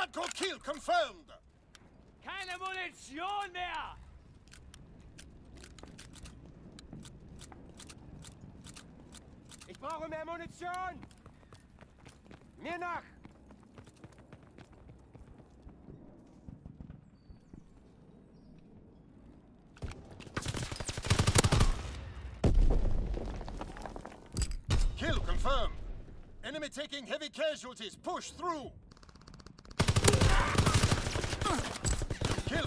Hardcore kill confirmed! Keine Munition mehr! Ich brauche mehr Munition! Mir nach! Kill confirmed. Enemy taking heavy casualties. Push through. Kill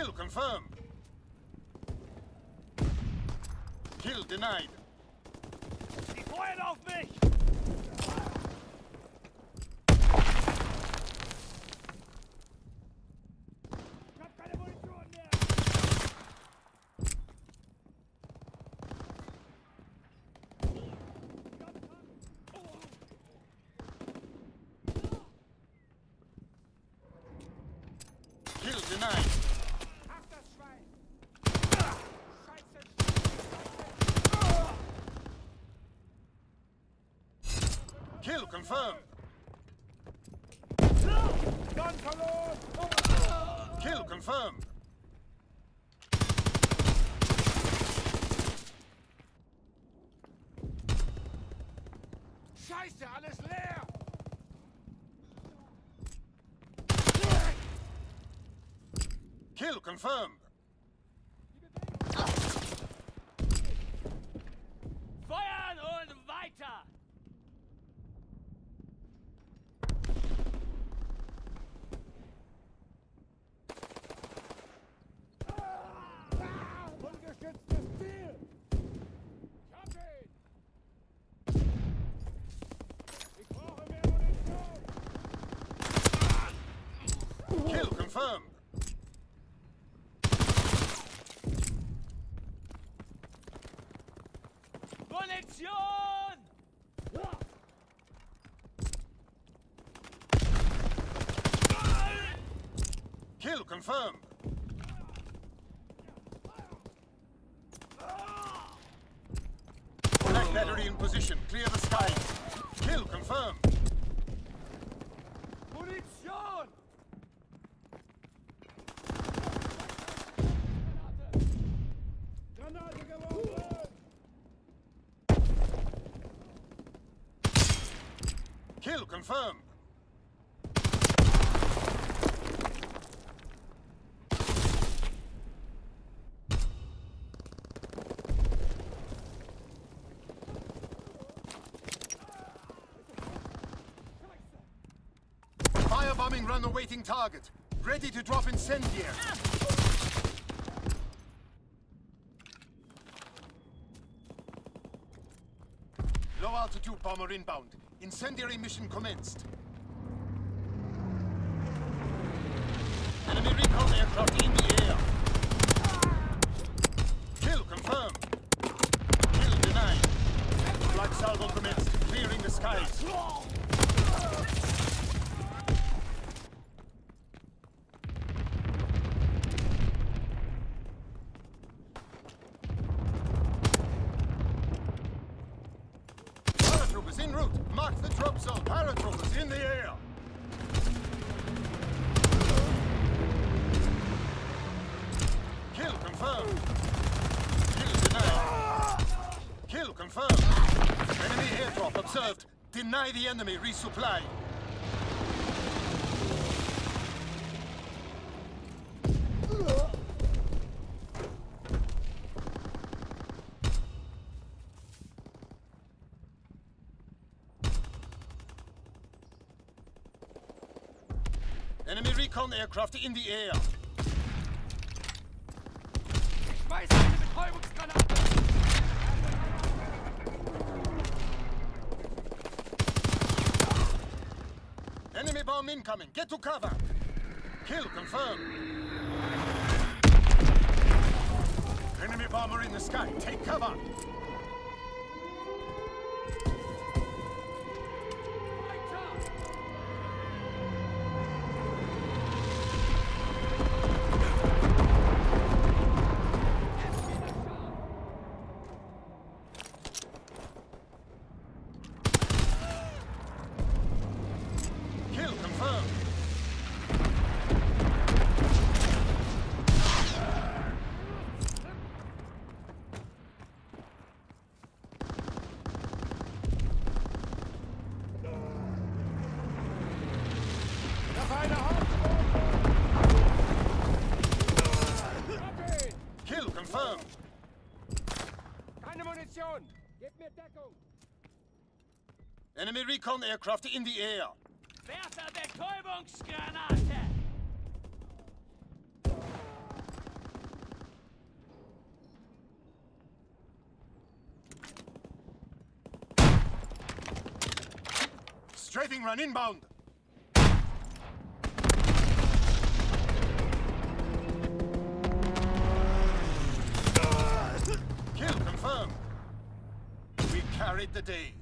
Kill confirmed. Kill denied. Die feuern auf mich! Ich hab keine Munition mehr! Kill denied. Ach, das Schwein! Scheiße! Kill confirmed. Kill confirmed. Scheiße, alles leer! Kill confirmed. Feuern und weiter! Ungestütztes Ziel! Ich hab ihn! Ich brauche mehr Munition! Kill confirmed. Munition! Kill confirmed. Flak in position. Clear the skies. Kill confirmed. Munition! Granate geworfen! Kill confirmed. Firebombing run awaiting target. Ready to drop incendiary. Low altitude bomber inbound. Incendiary mission commenced. Enemy recon aircraft in the air. Kill confirmed. Kill denied. Flak salvo commenced. Clearing the skies. En route. Mark the drop zone. Paratroopers in the air. Kill confirmed. Kill denied. Kill confirmed. Enemy airdrop observed. Deny the enemy resupply. Enemy recon aircraft in the air. Schmeiß eine Betäubungsgranate! Enemy bomb incoming. Get to cover. Kill confirmed. Enemy bomber in the sky. Take cover. Enemy recon aircraft in the air. Werfer Betäubungsgranate! Strafing run inbound. Kill confirmed. Carried the day.